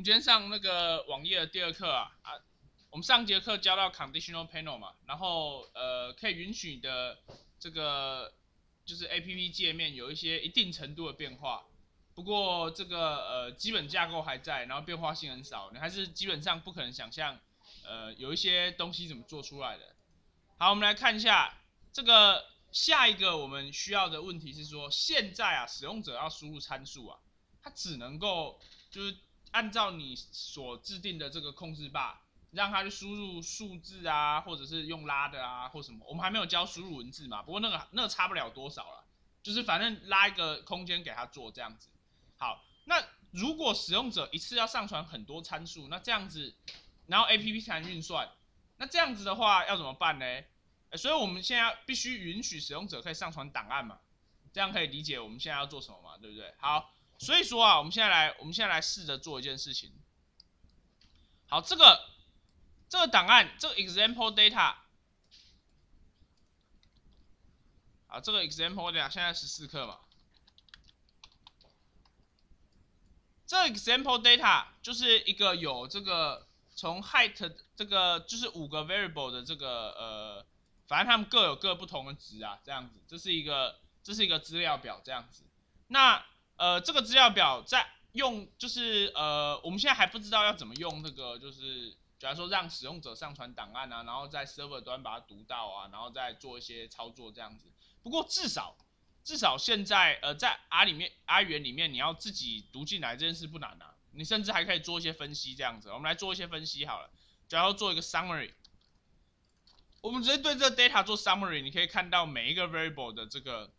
们今天上那个网页的第二课啊啊，我们上节课教到 conditional panel 嘛，然后呃可以允许你的这个就是 A P P 界面有一些一定程度的变化，不过这个呃基本架构还在，然后变化性很少，你还是基本上不可能想象呃有一些东西怎么做出来的。好，我们来看一下这个下一个我们需要的问题是说，现在啊使用者要输入参数啊，它只能够就是按照你所制定的这个控制霸，让它去输入数字啊，或者是用拉的啊，或什么。我们还没有教输入文字嘛，不过那个那个差不了多少了，就是反正拉一个空间给他做这样子。好，那如果使用者一次要上传很多参数，那这样子，然后 A P P 才能运算，那这样子的话要怎么办呢？所以我们现在必须允许使用者可以上传档案嘛，这样可以理解我们现在要做什么嘛，对不对？好。所以说啊，我们现在来，我们现在来试着做一件事情。好，这个这个档案，这个 example data，啊，这个 example data 现在十四克嘛。这个 example data 就是一个有这个从 height 这个就是五个 variable 的这个呃，反正他们各有各不同的值啊，这样子，这是一个这是一个资料表这样子。那呃，这个资料表在用，就是呃，我们现在还不知道要怎么用这个，就是假如说让使用者上传档案啊，然后在 server 端把它读到啊，然后再做一些操作这样子。不过至少至少现在呃，在 R 里面 R 语言里面，你要自己读进来这件事不难啊，你甚至还可以做一些分析这样子。我们来做一些分析好了，假如做一个 summary，我们直接对这个 data 做 summary，你可以看到每一个 variable 的这个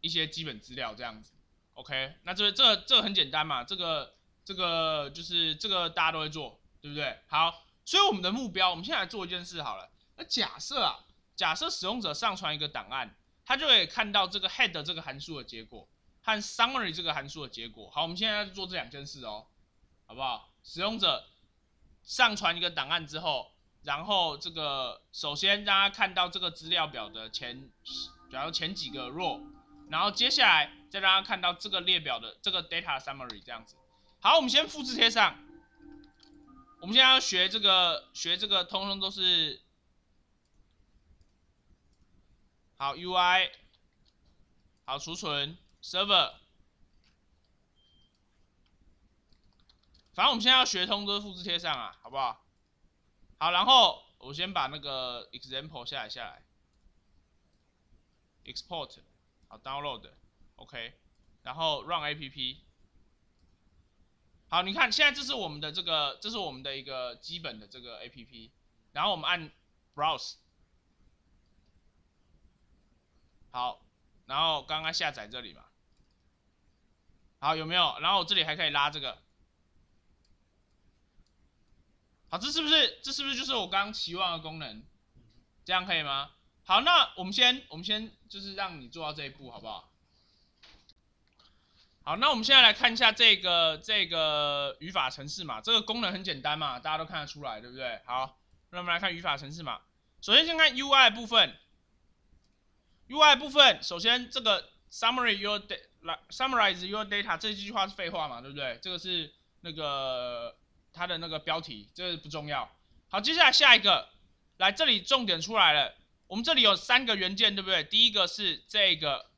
一些基本资料这样子。OK，那这这这很简单嘛，这个这个就是这个大家都会做，对不对？好，所以我们的目标，我们现在来做一件事好了。那假设啊，假设使用者上传一个档案，他就可以看到这个 head 这个函数的结果和 summary 这个函数的结果。好，我们现在要做这两件事哦，好不好？使用者上传一个档案之后，然后这个首先让他看到这个资料表的前，假如前几个 row。然后接下来再让他看到这个列表的这个 data summary 这样子。好，我们先复制贴上。我们现在要学这个，学这个，通通都是好 UI，好储存 server。反正我们现在要学通都是复制贴上啊，好不好？好，然后我先把那个 example 下载下来，export。Download，OK，然后 Run App。好，你看现在这是我们的这个，这是我们的一个基本的这个 App。然后我们按 Browse。好，然后刚刚下载这里嘛。好，有没有？然后我这里还可以拉这个。好，这是不是这是不是就是我刚刚期望的功能？这样可以吗？好，那我们先，我们先就是让你做到这一步，好不好？好，那我们现在来看一下这个这个语法程式嘛，这个功能很简单嘛，大家都看得出来，对不对？好，那我们来看语法程式嘛。首先先看 UI 部分，UI 部分，首先这个 summary your data，summarize your data 这句话是废话嘛，对不对？这个是那个它的那个标题，这个不重要。好，接下来下一个，来这里重点出来了。我们这里有三个元件，对不对？第一个是这个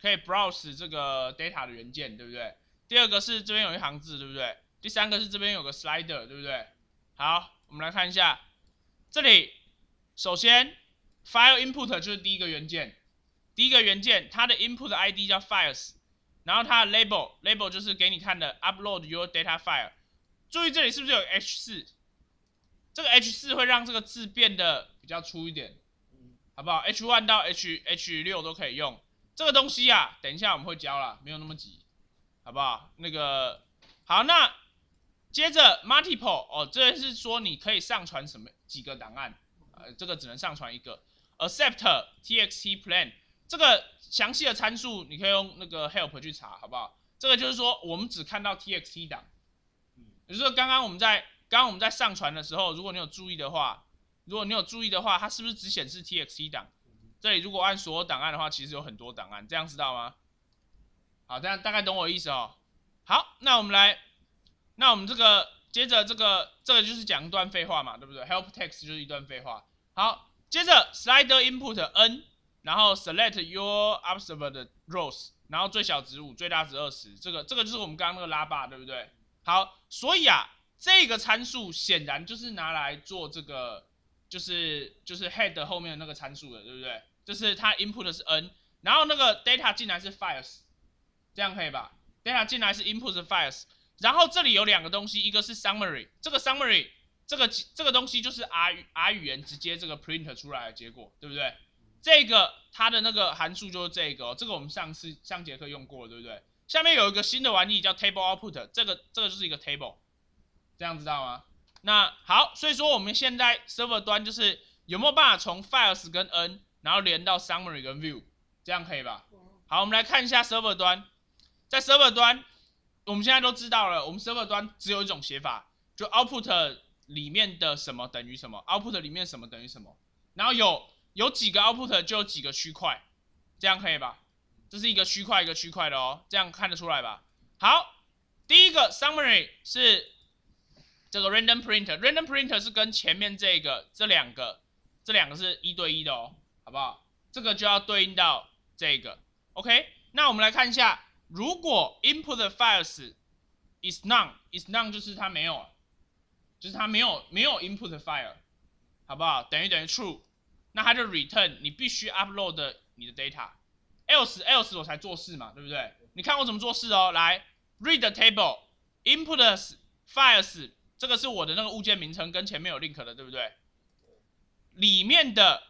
可以 browse 这个 data 的元件，对不对？第二个是这边有一行字，对不对？第三个是这边有个 slider，对不对？好，我们来看一下，这里首先 file input 就是第一个元件，第一个元件它的 input ID 叫 files，然后它的 label label 就是给你看的 upload your data file。注意这里是不是有 h 四？这个 h 四会让这个字变得比较粗一点。好不好？H one 到 H H 六都可以用这个东西啊。等一下我们会教了，没有那么急，好不好？那个好，那接着 multiple 哦，这是说你可以上传什么几个档案？呃，这个只能上传一个。Accept txt plan 这个详细的参数你可以用那个 help 去查，好不好？这个就是说我们只看到 txt 档，也就是说刚刚我们在刚刚我们在上传的时候，如果你有注意的话。如果你有注意的话，它是不是只显示 txt 档？这里如果按所有档案的话，其实有很多档案，这样知道吗？好，这样大概懂我意思哦。好，那我们来那我们这个接着这个这个就是讲一段废话嘛，对不对？help text 就是一段废话。好，接着 slider input n，然后 select your observed rows，然后最小值五，最大值二十，这个这个就是我们刚刚那个拉霸，对不对？好，所以啊，这个参数显然就是拿来做这个，就是就是 head 后面的那个参数的，对不对？就是它 input 是 n，然后那个 data 进来是 files，这样可以吧？data 进来是 input 是 files。然后这里有两个东西，一个是 summary，这个 summary 这个这个东西就是 R R 语言直接这个 print 出来的结果，对不对？这个它的那个函数就是这个，这个我们上次上节课用过了，对不对？下面有一个新的玩意叫 table output，这个这个就是一个 table，这样知道吗？那好，所以说我们现在 server 端就是有没有办法从 files 跟 n，然后连到 summary 跟 view，这样可以吧？好，我们来看一下 server 端，在 server 端。我们现在都知道了，我们 server 端只有一种写法，就 output 里面的什么等于什么，output 里面什么等于什么，然后有有几个 output 就有几个区块，这样可以吧？这是一个区块一个区块的哦，这样看得出来吧？好，第一个 summary 是这个 random print，random print 是跟前面这个这两个这两个是一对一的哦，好不好？这个就要对应到这个，OK？那我们来看一下。如果 input files is none，is none 就是它没有，就是它没有没有 input file，好不好？等于等于 true，那它就 return 你必须 upload 的你的 data，else else 我才做事嘛，对不对？你看我怎么做事哦，来 read table input files，这个是我的那个物件名称，跟前面有 link 的，对不对？里面的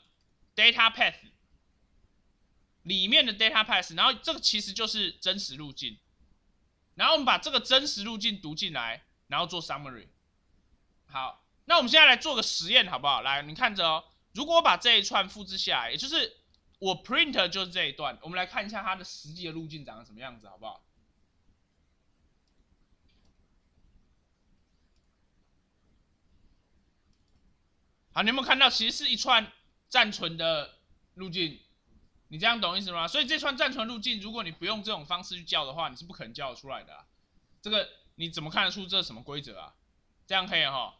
data path。里面的 data path，然后这个其实就是真实路径，然后我们把这个真实路径读进来，然后做 summary。好，那我们现在来做个实验，好不好？来，你看着哦，如果我把这一串复制下来，也就是我 print 就是这一段，我们来看一下它的实际的路径长得什么样子，好不好？好，你有没有看到，其实是一串暂存的路径？你这样懂意思吗？所以这串暂存路径，如果你不用这种方式去叫的话，你是不可能叫得出来的。这个你怎么看得出这是什么规则啊？这样可以哈。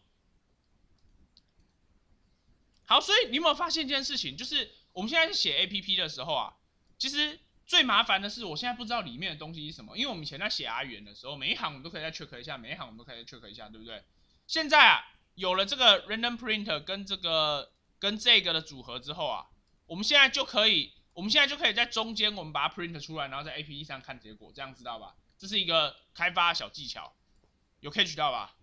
好，所以你有没有发现一件事情？就是我们现在写 A P P 的时候啊，其实最麻烦的是，我现在不知道里面的东西是什么。因为我们以前在写 R 语言的时候，每一行我们都可以再 check 一下，每一行我们都可以再 check 一下，对不对？现在啊，有了这个 random print 跟这个跟这个的组合之后啊，我们现在就可以。我们现在就可以在中间，我们把它 print 出来，然后在 A P P 上看结果，这样知道吧？这是一个开发小技巧，有 catch 到吧？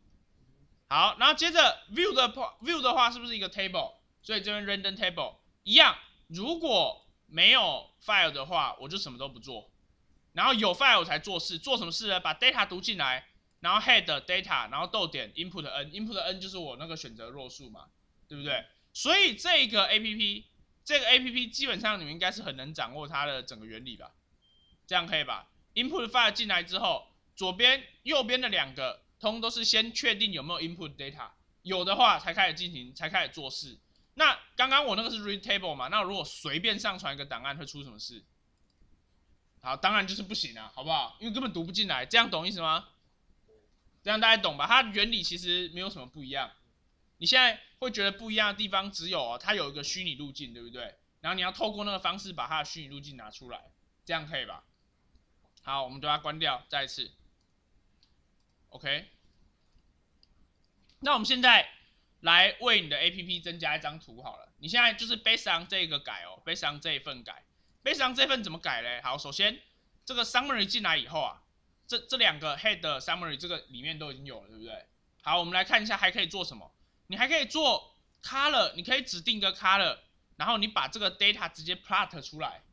好，然后接着 view 的 view 的话是不是一个 table？所以这边 random table 一样，如果没有 file 的话，我就什么都不做，然后有 file 才做事。做什么事呢？把 data 读进来，然后 head data，然后逗点 input n，input n 就是我那个选择弱数嘛，对不对？所以这个 A P P。这个 A P P 基本上你们应该是很能掌握它的整个原理吧？这样可以吧？Input file 进来之后，左边、右边的两个通都是先确定有没有 input data，有的话才开始进行，才开始做事。那刚刚我那个是 read table 嘛？那如果随便上传一个档案会出什么事？好，当然就是不行啊，好不好？因为根本读不进来，这样懂意思吗？这样大家懂吧？它原理其实没有什么不一样。你现在会觉得不一样的地方只有哦它有一个虚拟路径，对不对？然后你要透过那个方式把它的虚拟路径拿出来，这样可以吧？好，我们把它关掉，再一次。OK。那我们现在来为你的 APP 增加一张图好了。你现在就是 based on 这个改哦，based on 这一份改，based on 这份怎么改嘞？好，首先这个 summary 进来以后啊，这这两个 head summary 这个里面都已经有了，对不对？好，我们来看一下还可以做什么。你还可以做 color，你可以指定个 color，然后你把这个 data 直接 plot 出来。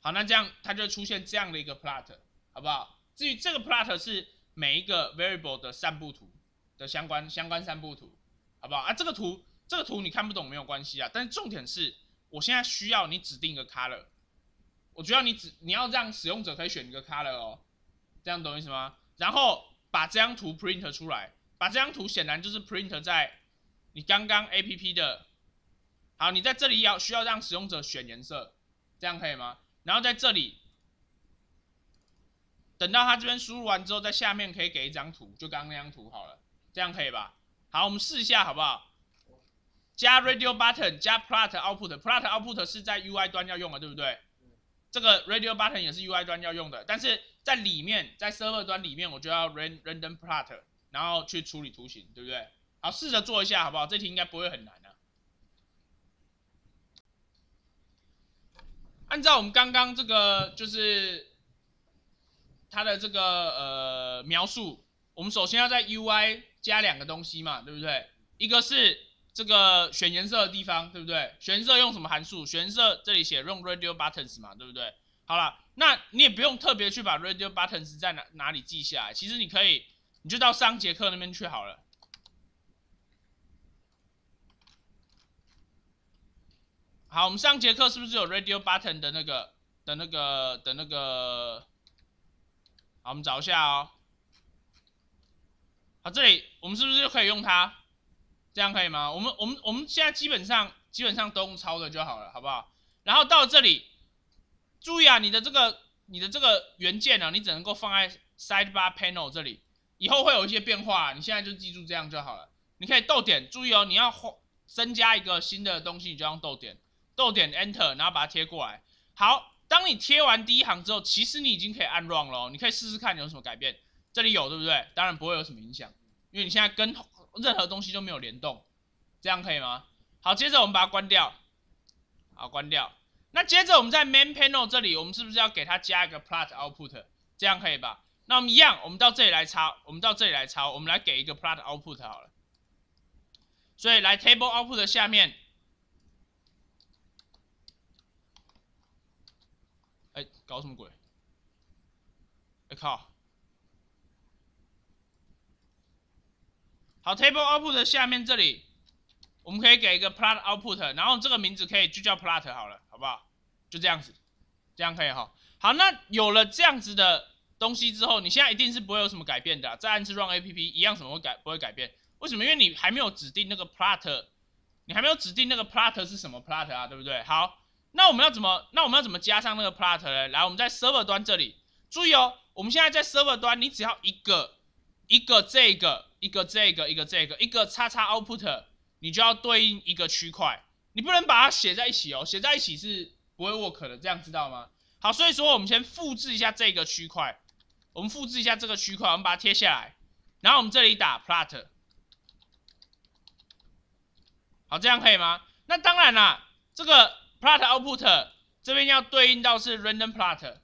好，那这样它就会出现这样的一个 plot，好不好？至于这个 plot 是每一个 variable 的散布图的相关相关散布图，好不好？啊，这个图这个图你看不懂没有关系啊，但是重点是我现在需要你指定一个 color，我需要你只你要让使用者可以选一个 color 哦，这样懂意思吗？然后把这张图 print 出来。把这张图显然就是 print 在你刚刚 A P P 的，好，你在这里要需要让使用者选颜色，这样可以吗？然后在这里，等到他这边输入完之后，在下面可以给一张图，就刚刚那张图好了，这样可以吧？好，我们试一下好不好？加 radio button 加 plot output，plot output 是在 UI 端要用的，对不对？这个 radio button 也是 UI 端要用的，但是在里面，在 server 端里面，我就要 random plot，然后去处理图形，对不对？好，试着做一下好不好？这题应该不会很难啊。按照我们刚刚这个就是它的这个呃描述，我们首先要在 UI 加两个东西嘛，对不对？一个是这个选颜色的地方，对不对？选颜色用什么函数？选颜色这里写用 radio buttons 嘛，对不对？好了，那你也不用特别去把 radio buttons 在哪哪里记下来，其实你可以，你就到上节课那边去好了。好，我们上节课是不是有 radio button 的那个的那个的那个？好，我们找一下哦。好，这里我们是不是就可以用它？这样可以吗？我们我们我们现在基本上基本上都用抄的就好了，好不好？然后到这里，注意啊，你的这个你的这个元件呢，你只能够放在 sidebar panel 这里，以后会有一些变化，你现在就记住这样就好了。你可以逗点，注意哦，你要增加一个新的东西，你就用逗点。逗点 Enter，然后把它贴过来。好，当你贴完第一行之后，其实你已经可以按 Run 了。你可以试试看有什么改变。这里有对不对？当然不会有什么影响，因为你现在跟任何东西都没有联动。这样可以吗？好，接着我们把它关掉。好，关掉。那接着我们在 Main Panel 这里，我们是不是要给它加一个 Plot Output？这样可以吧？那我们一样，我们到这里来抄，我们到这里来抄，我们来给一个 Plot Output 好了。所以来 Table Output 下面。哎，搞什么鬼？哎靠！好，table output 的下面这里，我们可以给一个 plot output，然后这个名字可以就叫 plot 好了，好不好？就这样子，这样可以哈。好，那有了这样子的东西之后，你现在一定是不会有什么改变的。再按次 run app，一样什么会改不会改变？为什么？因为你还没有指定那个 plot，你还没有指定那个 plot 是什么 plot 啊，对不对？好。那我们要怎么？那我们要怎么加上那个 plot 呢？来，我们在 server 端这里，注意哦，我们现在在 server 端，你只要一个一个这个，一个这个，一个这个，一个叉叉 output，你就要对应一个区块，你不能把它写在一起哦，写在一起是不会 work 的，这样知道吗？好，所以说我们先复制一下这个区块，我们复制一下这个区块，我们把它贴下来，然后我们这里打 plot，好，这样可以吗？那当然啦，这个。plot output 这边要对应到是 random plot，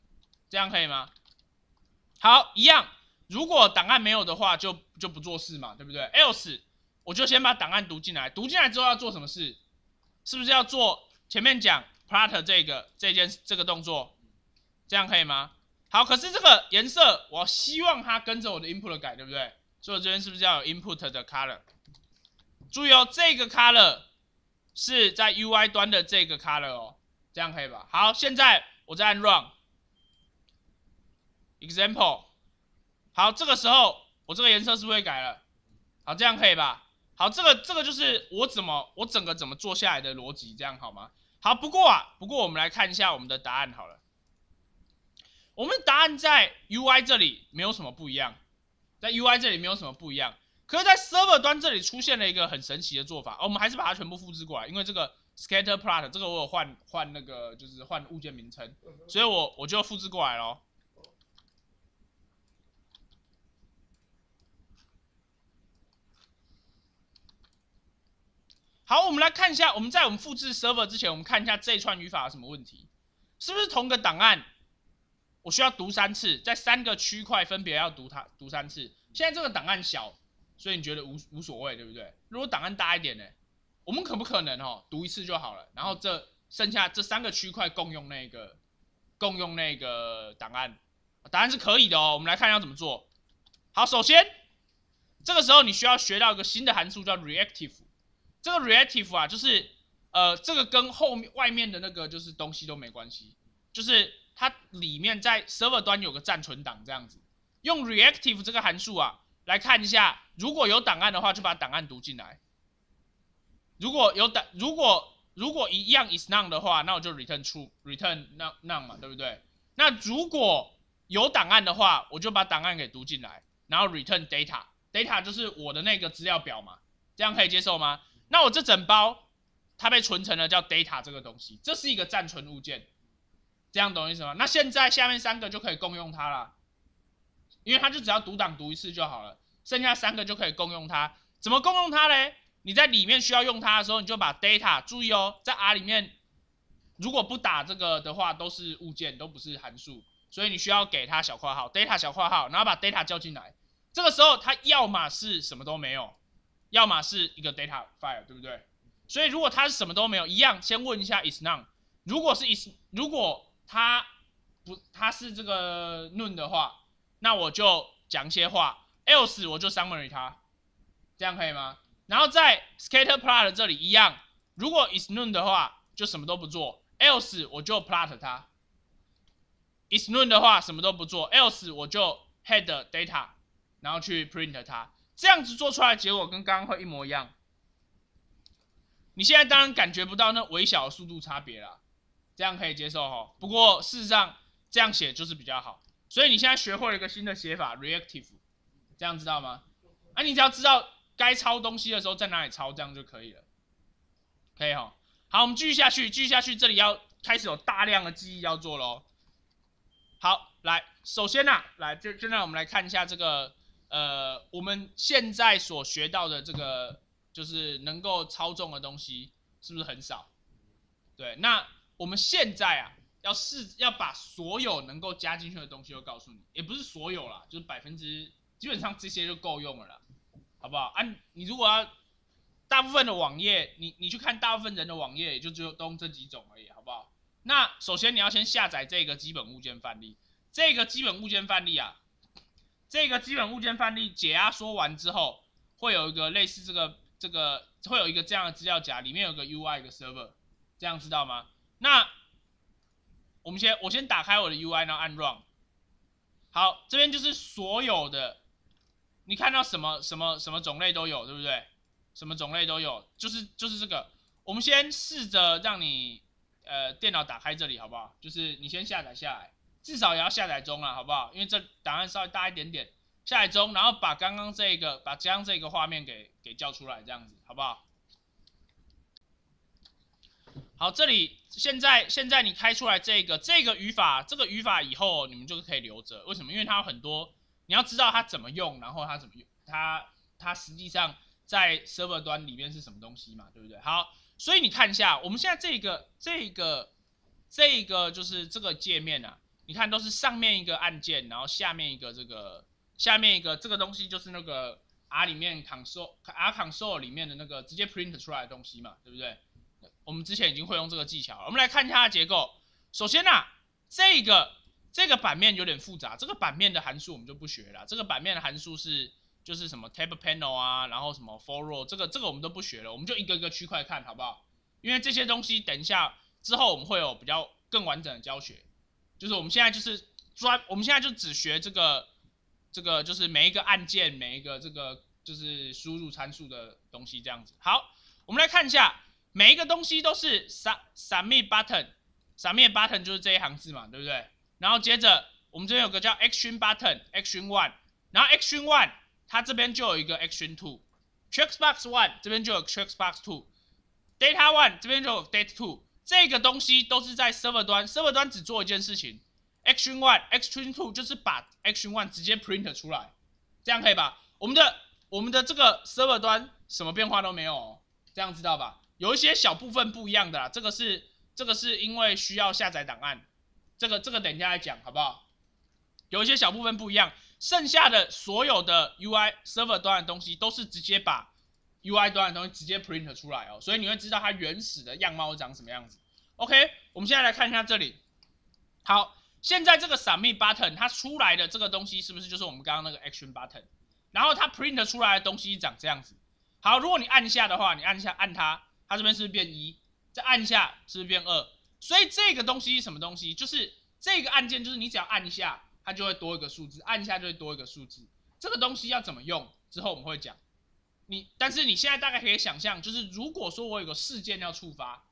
这样可以吗？好，一样。如果档案没有的话，就就不做事嘛，对不对？else 我就先把档案读进来，读进来之后要做什么事？是不是要做前面讲 plot 这个这件这个动作？这样可以吗？好，可是这个颜色我希望它跟着我的 input 改，对不对？所以我这边是不是要有 input 的 color？注意哦，这个 color。是在 UI 端的这个 color 哦，这样可以吧？好，现在我再按 run example，好，这个时候我这个颜色是不是改了？好，这样可以吧？好，这个这个就是我怎么我整个怎么做下来的逻辑，这样好吗？好，不过啊，不过我们来看一下我们的答案好了。我们答案在 UI 这里没有什么不一样，在 UI 这里没有什么不一样。可是，在 server 端这里出现了一个很神奇的做法，我们还是把它全部复制过来，因为这个 scatter plot 这个我有换换那个就是换物件名称，所以我我就复制过来咯。好，我们来看一下，我们在我们复制 server 之前，我们看一下这一串语法有什么问题，是不是同个档案，我需要读三次，在三个区块分别要读它读三次。现在这个档案小。所以你觉得无无所谓，对不对？如果档案大一点呢？我们可不可能哦读一次就好了？然后这剩下这三个区块共用那个共用那个档案？答案是可以的哦。我们来看要怎么做。好，首先这个时候你需要学到一个新的函数叫 reactive。这个 reactive 啊，就是呃这个跟后面外面的那个就是东西都没关系，就是它里面在 server 端有个暂存档这样子。用 reactive 这个函数啊。来看一下，如果有档案的话，就把档案读进来。如果有档，如果如果一样 is none 的话，那我就 return true，return none none 嘛，对不对？那如果有档案的话，我就把档案给读进来，然后 return data，data 就是我的那个资料表嘛，这样可以接受吗？那我这整包它被存成了叫 data 这个东西，这是一个暂存物件，这样懂意思吗？那现在下面三个就可以共用它了，因为它就只要读档读一次就好了，剩下三个就可以共用它。怎么共用它嘞？你在里面需要用它的时候，你就把 data 注意哦，在 R 里面如果不打这个的话，都是物件，都不是函数。所以你需要给它小括号，data 小括号，然后把 data 叫进来。这个时候它要么是什么都没有，要么是一个 data file，对不对？所以如果它是什么都没有，一样先问一下 is none。如果是 is，如果它不它是这个 non 的话，那我就讲一些话，else 我就 summary 它，这样可以吗？然后在 scatter plot 这里一样，如果 is non 的话，就什么都不做，else 我就 plot 它。is non 的话什么都不做，else 我就 head data，然后去 print 它，这样子做出来的结果跟刚刚会一模一样。你现在当然感觉不到那微小的速度差别了，这样可以接受哈。不过事实上这样写就是比较好，所以你现在学会了一个新的写法 reactive，这样知道吗？啊，你只要知道该抄东西的时候在哪里抄，这样就可以了。可以哈。好，我们继续下去，继续下去，这里要开始有大量的记忆要做喽。好，来，首先呢，来就就让我们来看一下这个，呃，我们现在所学到的这个，就是能够操纵的东西，是不是很少？对，那我们现在啊，要试要把所有能够加进去的东西都告诉你，也不是所有啦，就是百分之，基本上这些就够用了啦，好不好？啊，你如果要大部分的网页，你你去看大部分人的网页，也就只有都这几种而已，好不好？那首先你要先下载这个基本物件范例，这个基本物件范例啊，这个基本物件范例解压缩完之后，会有一个类似这个这个会有一个这样的资料夹，里面有个 UI 一个 server，这样知道吗？那我们先我先打开我的 UI，然后按 Run。好，这边就是所有的，你看到什么什么什么种类都有，对不对？什么种类都有，就是就是这个。我们先试着让你。呃，电脑打开这里好不好？就是你先下载下来，至少也要下载中了，好不好？因为这档案稍微大一点点，下载中，然后把刚刚这个，把刚刚这个画面给给叫出来，这样子，好不好？好，这里现在现在你开出来这个这个语法，这个语法以后你们就可以留着，为什么？因为它有很多，你要知道它怎么用，然后它怎么用，它它实际上在 server 端里面是什么东西嘛，对不对？好。所以你看一下，我们现在这个、这个、这个就是这个界面啊，你看都是上面一个按键，然后下面一个这个，下面一个这个东西就是那个 R 里面 console R console 里面的那个直接 print 出来的东西嘛，对不对？我们之前已经会用这个技巧，我们来看一下它的结构。首先啊，这个这个版面有点复杂，这个版面的函数我们就不学了，这个版面的函数是。就是什么 tab panel 啊，然后什么 for row，这个这个我们都不学了，我们就一个一个区块看好不好？因为这些东西等一下之后我们会有比较更完整的教学。就是我们现在就是专，我们现在就只学这个这个就是每一个按键每一个这个就是输入参数的东西这样子。好，我们来看一下，每一个东西都是 submit button，submit button 就是这一行字嘛，对不对？然后接着我们这边有个叫 action button，action one，然后 action one。它这边就有一个 action two，checkbox one 这边就有 checkbox two，data one 这边就有 data two，这个东西都是在 server 端，server 端只做一件事情，action one，action two 就是把 action one 直接 print 出来，这样可以吧？我们的我们的这个 server 端什么变化都没有，这样知道吧？有一些小部分不一样的啦，这个是这个是因为需要下载档案，这个这个等一下来讲好不好？有一些小部分不一样。剩下的所有的 UI server 端的东西都是直接把 UI 端的东西直接 print 出来哦，所以你会知道它原始的样貌长什么样子。OK，我们现在来看一下这里。好，现在这个 submit button 它出来的这个东西是不是就是我们刚刚那个 action button？然后它 print 出来的东西长这样子。好，如果你按下的话，你按下按它，它这边是不是变一？再按下是不是变二？所以这个东西是什么东西？就是这个按键，就是你只要按一下。它就会多一个数字，按一下就会多一个数字。这个东西要怎么用？之后我们会讲。你，但是你现在大概可以想象，就是如果说我有个事件要触发，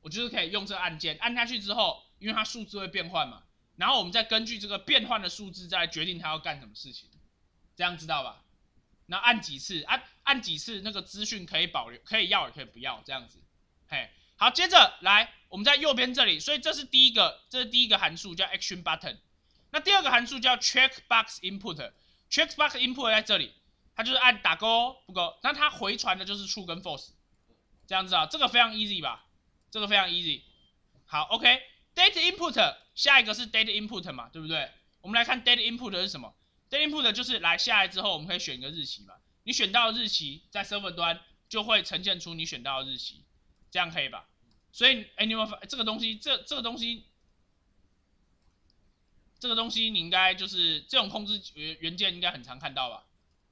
我就是可以用这个按键按下去之后，因为它数字会变换嘛，然后我们再根据这个变换的数字再决定它要干什么事情，这样知道吧？那按几次，按按几次，那个资讯可以保留，可以要也可以不要，这样子。嘿，好，接着来，我们在右边这里，所以这是第一个，这是第一个函数叫 action button。那第二个函数叫 checkbox input，checkbox input 在这里，它就是按打勾不勾，那它回传的就是 true 跟 false，这样子啊，这个非常 easy 吧？这个非常 easy。好，OK，data input 下一个是 data input 嘛，对不对？我们来看 data input 是什么？data input 就是来下来之后，我们可以选一个日期嘛。你选到日期，在 server 端就会呈现出你选到的日期，这样可以吧？所以，哎，你有没有这个东西？这这个东西，这个东西你应该就是这种控制元元件应该很常看到吧？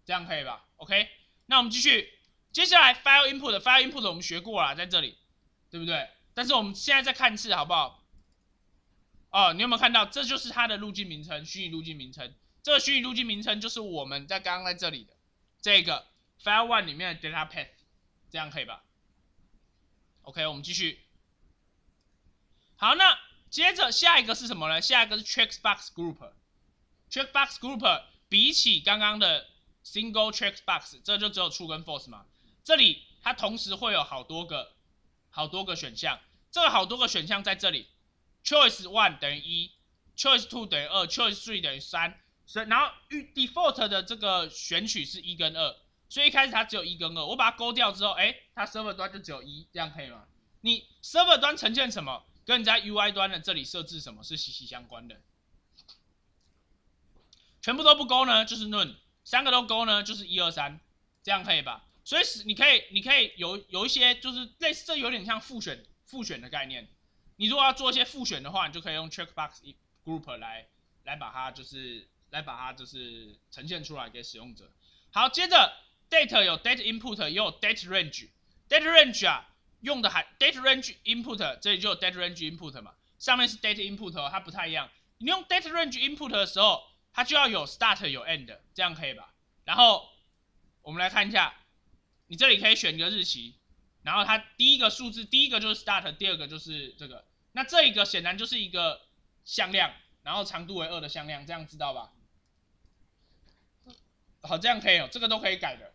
这样可以吧？OK，那我们继续，接下来 file input，file input 我们学过了，在这里，对不对？但是我们现在再看一次好不好？哦，你有没有看到？这就是它的路径名称，虚拟路径名称。这个虚拟路径名称就是我们在刚刚在这里的这个 file one 里面的 data path，这样可以吧？OK，我们继续。好，那接着下一个是什么呢？下一个是 checkbox group。checkbox group 比起刚刚的 single checkbox，这就只有 true 跟 false 嘛。这里它同时会有好多个好多个选项，这个好多个选项在这里，choice one 等于一，choice two 等于二，choice three 等于三。所以，然后 default 的这个选取是一跟二，所以一开始它只有一跟二，我把它勾掉之后，哎，它 server 端就只有一，这样可以吗？你 server 端呈现什么，跟你在 UI 端的这里设置什么是息息相关的。全部都不勾呢，就是 none；三个都勾呢，就是一二三，这样可以吧？所以是你可以，你可以有有一些就是类似，这有点像复选复选的概念。你如果要做一些复选的话，你就可以用 checkbox group 来来把它就是。来把它就是呈现出来给使用者。好，接着 data 有 data input，也有 date range。date range 啊，用的还 date range input，这里就有 date range input 嘛，上面是 data input，它不太一样。你用 date range input 的时候，它就要有 start 有 end，这样可以吧？然后我们来看一下，你这里可以选一个日期，然后它第一个数字，第一个就是 start，第二个就是这个。那这一个显然就是一个向量，然后长度为二的向量，这样知道吧？好，这样可以哦，这个都可以改的。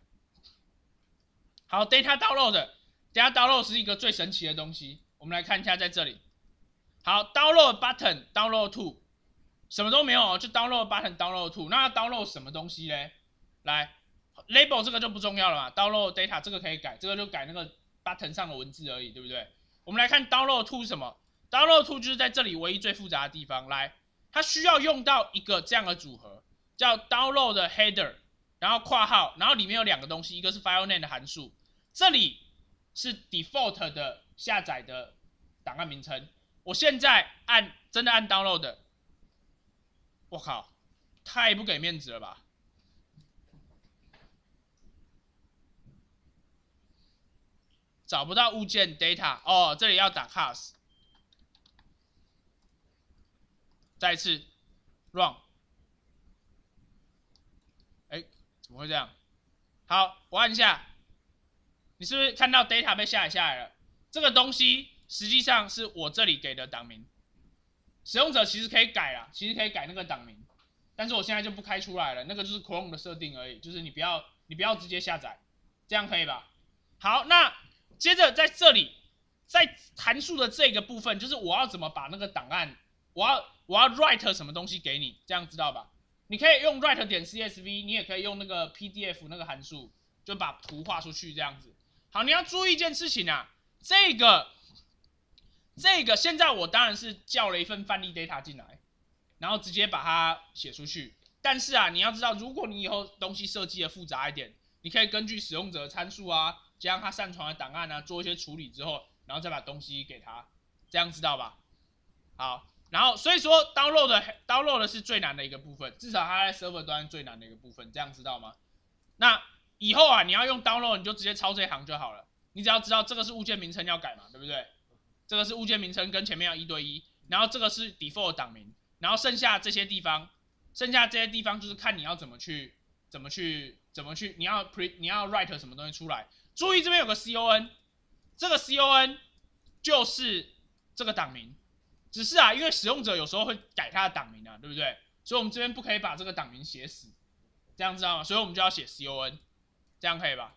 好，data download，data download 是一个最神奇的东西。我们来看一下，在这里。好，download button，download to，什么都没有，就 download button，download to。那 download 什么东西嘞？来，label 这个就不重要了嘛。download data 这个可以改，这个就改那个 button 上的文字而已，对不对？我们来看 download to 什么？download to 就是在这里唯一最复杂的地方。来，它需要用到一个这样的组合，叫 download 的 header。然后括号，然后里面有两个东西，一个是 file name 的函数，这里是 default 的下载的档案名称。我现在按真的按 download，我靠，太不给面子了吧？找不到物件 data，哦，这里要打 class，再次 run，哎。怎么会这样？好，我按一下，你是不是看到 data 被下载下来了？这个东西实际上是我这里给的档名，使用者其实可以改啊，其实可以改那个档名，但是我现在就不开出来了，那个就是 Chrome 的设定而已，就是你不要你不要直接下载，这样可以吧？好，那接着在这里，在函数的这个部分，就是我要怎么把那个档案，我要我要 write 什么东西给你，这样知道吧？你可以用 write 点 CSV，你也可以用那个 PDF 那个函数，就把图画出去这样子。好，你要注意一件事情啊，这个这个现在我当然是叫了一份范例 data 进来，然后直接把它写出去。但是啊，你要知道，如果你以后东西设计的复杂一点，你可以根据使用者的参数啊，加上他上传的档案啊，做一些处理之后，然后再把东西给他，这样知道吧？好。然后，所以说 download 的 download 是最难的一个部分，至少它在 server 端最难的一个部分，这样知道吗？那以后啊，你要用 download，你就直接抄这一行就好了。你只要知道这个是物件名称要改嘛，对不对？这个是物件名称跟前面要一对一，然后这个是 default 档名，然后剩下这些地方，剩下这些地方就是看你要怎么去，怎么去，怎么去，你要 pre 你要 write 什么东西出来。注意这边有个 con，这个 con 就是这个档名。只是啊，因为使用者有时候会改他的档名啊，对不对？所以我们这边不可以把这个档名写死，这样知道吗？所以我们就要写 con，这样可以吧？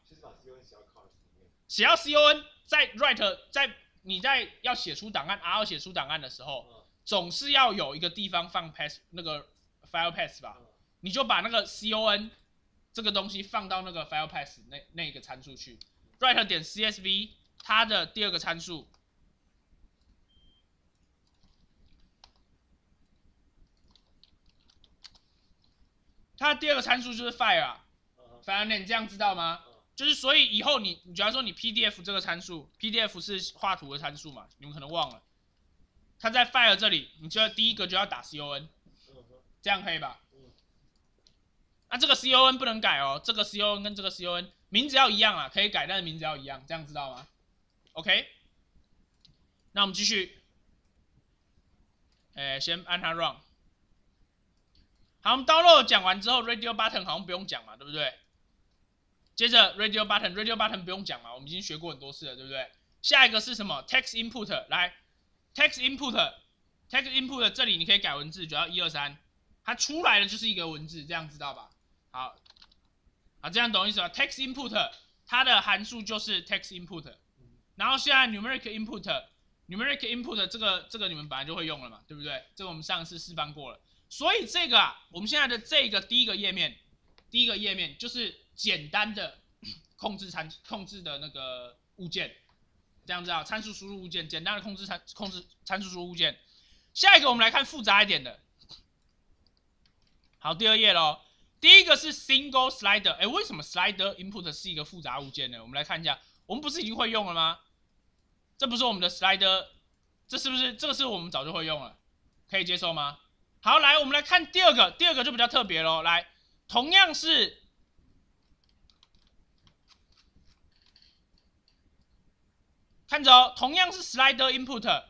写到 con 在 write 在你在要写出档案 R 写出档案的时候，总是要有一个地方放 pass 那个 file pass 吧？你就把那个 con 这个东西放到那个 file pass 那那个参数去，write 点 csv 它的第二个参数。它的第二个参数就是 file 啊，file name 这样知道吗？就是所以以后你，你假如说你 PDF 这个参数，PDF 是画图的参数嘛，你们可能忘了，它在 file 这里，你就要第一个就要打 con，这样可以吧？那这个 con 不能改哦，这个 con 跟这个 con 名字要一样啊，可以改，但是名字要一样，这样知道吗？OK，那我们继续，哎，先按它 run。好，我们 download 讲完之后，radio button 好像不用讲嘛，对不对？接着 radio button，radio button 不用讲嘛，我们已经学过很多次了，对不对？下一个是什么？text input，来，text input，text input 这里你可以改文字，主要一二三，它出来的就是一个文字，这样知道吧？好，好，这样懂意思吧？text input 它的函数就是 text input，然后现在 numeric input，numeric input 这个这个你们本来就会用了嘛，对不对？这个我们上次示范过了。所以这个啊，我们现在的这个第一个页面，第一个页面就是简单的 控制参控制的那个物件，这样子啊，参数输入物件，简单的控制参控制参数输入物件。下一个我们来看复杂一点的，好，第二页喽。第一个是 single slider，哎，为什么 slider input 是一个复杂物件呢？我们来看一下，我们不是已经会用了吗？这不是我们的 slider，这是不是这个是我们早就会用了？可以接受吗？好，来，我们来看第二个，第二个就比较特别喽。来，同样是，看着哦，同样是 slider input，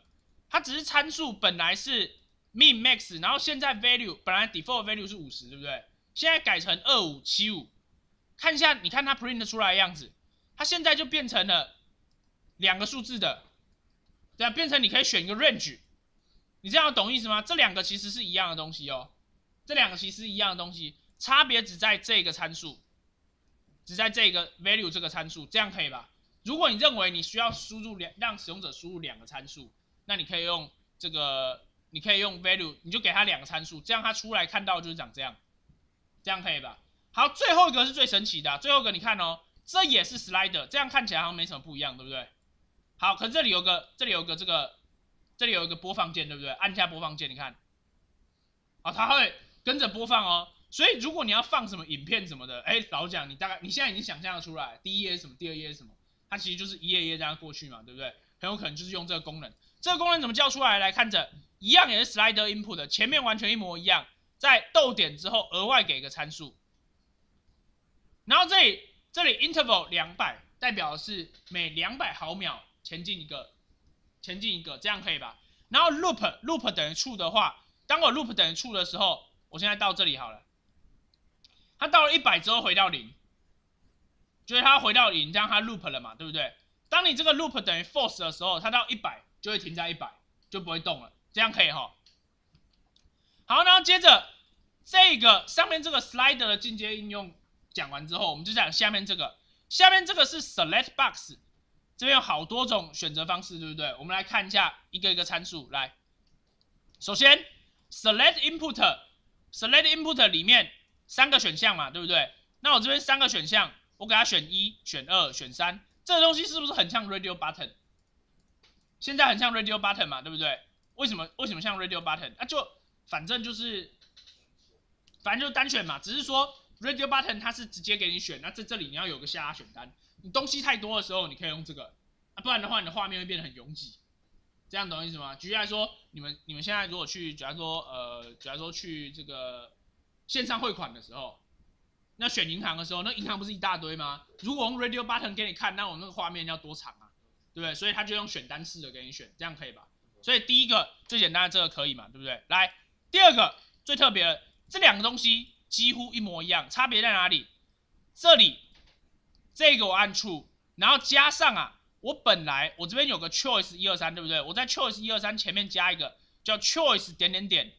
它只是参数本来是 min max，然后现在 value 本来 default value 是五十，对不对？现在改成二五七五，看一下，你看它 print 出来的样子，它现在就变成了两个数字的，对啊变成你可以选一个 range。你这样懂意思吗？这两个其实是一样的东西哦，这两个其实一样的东西，差别只在这个参数，只在这个 value 这个参数，这样可以吧？如果你认为你需要输入两让使用者输入两个参数，那你可以用这个，你可以用 value，你就给他两个参数，这样他出来看到就是长这样，这样可以吧？好，最后一个是最神奇的，最后一个你看哦，这也是 slider，这样看起来好像没什么不一样，对不对？好，可是这里有个，这里有个这个。这里有一个播放键，对不对？按下播放键，你看，啊，它会跟着播放哦。所以如果你要放什么影片什么的，哎，老蒋，你大概你现在已经想象得出来，第一页是什么，第二页是什么？它其实就是一页一页这样过去嘛，对不对？很有可能就是用这个功能。这个功能怎么叫出来？来看着，一样也是 slider input，前面完全一模一样，在逗点之后额外给一个参数，然后这里这里 interval 两百代表的是每两百毫秒前进一个。前进一个，这样可以吧？然后 loop loop 等于 true 的话，当我 loop 等于 true 的时候，我现在到这里好了。它到了一百之后回到零，就是它回到零，这样它 loop 了嘛，对不对？当你这个 loop 等于 false 的时候，它到一百就会停在一百，就不会动了，这样可以哈。好，然后接着这个上面这个 slider 的进阶应用讲完之后，我们就讲下面这个，下面这个是 select box。这边有好多种选择方式，对不对？我们来看一下一个一个参数。来，首先 select input，select input 里面三个选项嘛，对不对？那我这边三个选项，我给他选一、选二、选三，这个东西是不是很像 radio button？现在很像 radio button 嘛，对不对？为什么为什么像 radio button？啊，就反正就是，反正就单选嘛，只是说 radio button 它是直接给你选，那在这里你要有个下拉选单。你东西太多的时候，你可以用这个啊，不然的话，你的画面会变得很拥挤。这样懂意思吗？举例来说，你们你们现在如果去，假如说呃，假如说去这个线上汇款的时候，那选银行的时候，那银行不是一大堆吗？如果用 radio button 给你看，那我那个画面要多长啊？对不对？所以他就用选单式的给你选，这样可以吧？所以第一个最简单的这个可以嘛？对不对？来，第二个最特别的，这两个东西几乎一模一样，差别在哪里？这里。这个我按出然后加上啊，我本来我这边有个 choice 一二三，对不对？我在 choice 一二三前面加一个叫 choice 点点点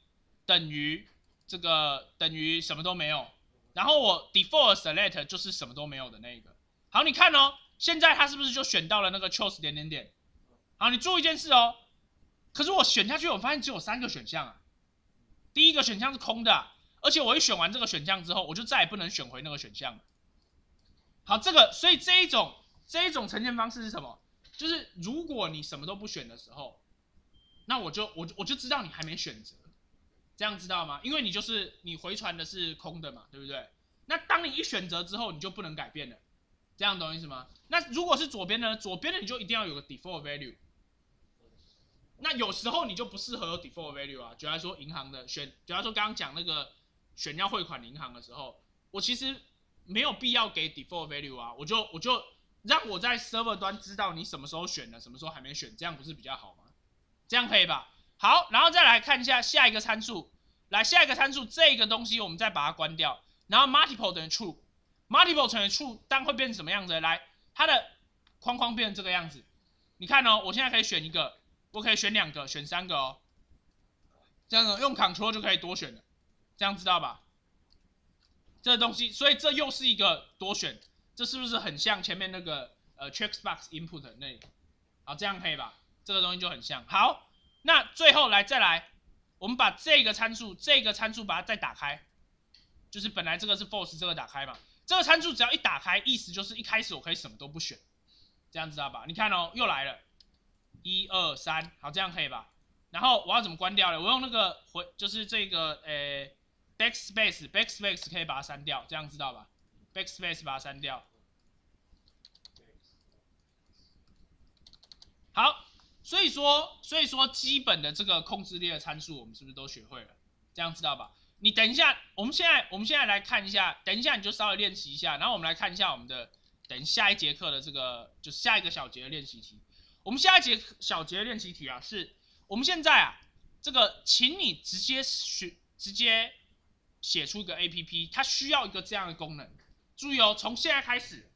等于这个等于什么都没有，然后我 default select 就是什么都没有的那个。好，你看哦，现在它是不是就选到了那个 choice 点点点？好，你注意一件事哦，可是我选下去，我发现只有三个选项啊。第一个选项是空的，而且我一选完这个选项之后，我就再也不能选回那个选项了。好，这个所以这一种这一种呈现方式是什么？就是如果你什么都不选的时候，那我就我我就知道你还没选择，这样知道吗？因为你就是你回传的是空的嘛，对不对？那当你一选择之后，你就不能改变了，这样懂意思吗？那如果是左边呢？左边的你就一定要有个 default value。那有时候你就不适合有 default value 啊，举例说银行的选，举例说刚刚讲那个选要汇款银行的时候，我其实没有必要给 default value 啊，我就我就让我在 server 端知道你什么时候选了，什么时候还没选，这样不是比较好吗？这样可以吧？好，然后再来看一下下一个参数，来下一个参数这个东西我们再把它关掉，然后 multiple 等于 true，multiple 乘以 true，当会变成什么样子？来，它的框框变成这个样子，你看哦，我现在可以选一个。我可以选两个，选三个哦，这样子用 Ctrl 就可以多选了，这样知道吧？这东西，所以这又是一个多选，这是不是很像前面那个呃 Checkbox Input 那里？好，这样可以吧？这个东西就很像。好，那最后来再来，我们把这个参数，这个参数把它再打开，就是本来这个是 False，这个打开嘛，这个参数只要一打开，意思就是一开始我可以什么都不选，这样知道吧？你看哦，又来了。一二三，好，这样可以吧？然后我要怎么关掉呢？我用那个回，就是这个呃，backspace，backspace 可以把它删掉，这样知道吧？backspace 把它删掉。好，所以说，所以说基本的这个控制列的参数，我们是不是都学会了？这样知道吧？你等一下，我们现在，我们现在来看一下，等一下你就稍微练习一下，然后我们来看一下我们的等下一节课的这个，就是下一个小节的练习题。我们下一节小节的练习题啊，是我们现在啊，这个，请你直接写，直接写出一个 A P P，它需要一个这样的功能。注意哦，从现在开始，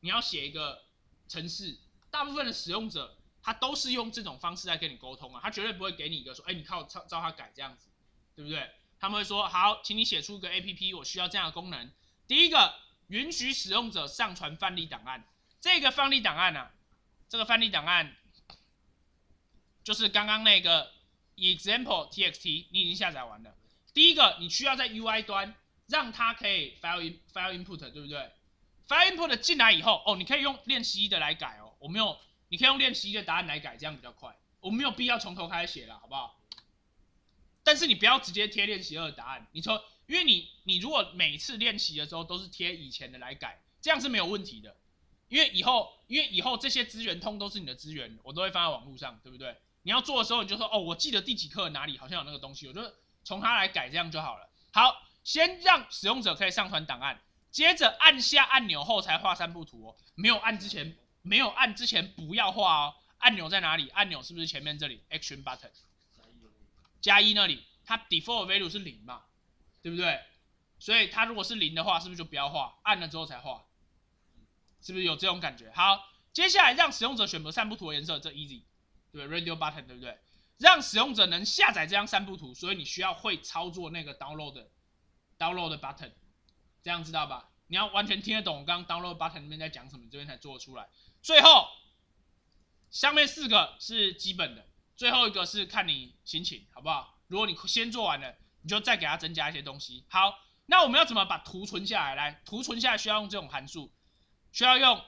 你要写一个程式。大部分的使用者，他都是用这种方式来跟你沟通啊，他绝对不会给你一个说，哎，你靠照照他改这样子，对不对？他们会说，好，请你写出个 A P P，我需要这样的功能。第一个，允许使用者上传范例档案。这个范例档案呢？这个范例档案就是刚刚那个 example txt，你已经下载完了。第一个，你需要在 UI 端让它可以 file in file input，对不对？file input 进来以后，哦，你可以用练习一的来改哦。我没有，你可以用练习一的答案来改，这样比较快。我没有必要从头开始写了，好不好？但是你不要直接贴练习二的答案，你说，因为你你如果每次练习的时候都是贴以前的来改，这样是没有问题的。因为以后，因为以后这些资源通都是你的资源，我都会放在网络上，对不对？你要做的时候，你就说哦，我记得第几课哪里好像有那个东西，我就从它来改，这样就好了。好，先让使用者可以上传档案，接着按下按钮后才画三步图。没有按之前，没有按之前不要画哦。按钮在哪里？按钮是不是前面这里？Action button，加一那里，它 default value 是零嘛，对不对？所以它如果是零的话，是不是就不要画？按了之后才画。是不是有这种感觉？好，接下来让使用者选择散布图的颜色，这 easy，对不对？Radio button，对不对？让使用者能下载这张散布图，所以你需要会操作那个 download download button，这样知道吧？你要完全听得懂我刚刚 download button 那边在讲什么，这边才做出来。最后，下面四个是基本的，最后一个是看你心情，好不好？如果你先做完了，你就再给它增加一些东西。好，那我们要怎么把图存下来？来，图存下来需要用这种函数。需要用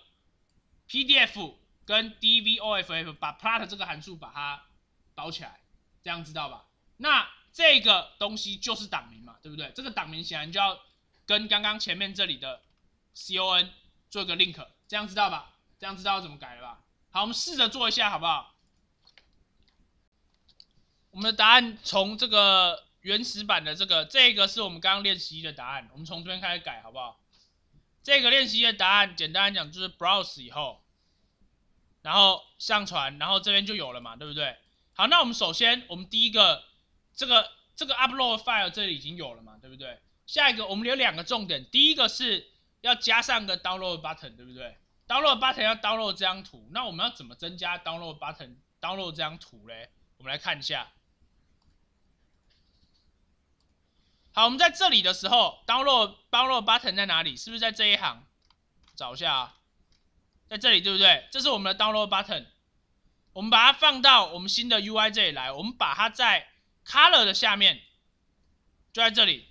PDF 跟 DVOFF 把 plot 这个函数把它包起来，这样知道吧？那这个东西就是档名嘛，对不对？这个档名显然就要跟刚刚前面这里的 CON 做个 link，这样知道吧？这样知道怎么改了吧？好，我们试着做一下好不好？我们的答案从这个原始版的这个，这个是我们刚刚练习的答案，我们从这边开始改好不好？这个练习的答案，简单来讲就是 browse 以后，然后上传，然后这边就有了嘛，对不对？好，那我们首先，我们第一个，这个这个 upload file 这里已经有了嘛，对不对？下一个，我们有两个重点，第一个是要加上个 download button，对不对？download button 要 download 这张图，那我们要怎么增加 download button download 这张图嘞？我们来看一下，好，我们在这里的时候，download download button 在哪里？是不是在这一行？找一下啊，在这里对不对？这是我们的 download button。我们把它放到我们新的 UI 这里来，我们把它在 color 的下面，就在这里，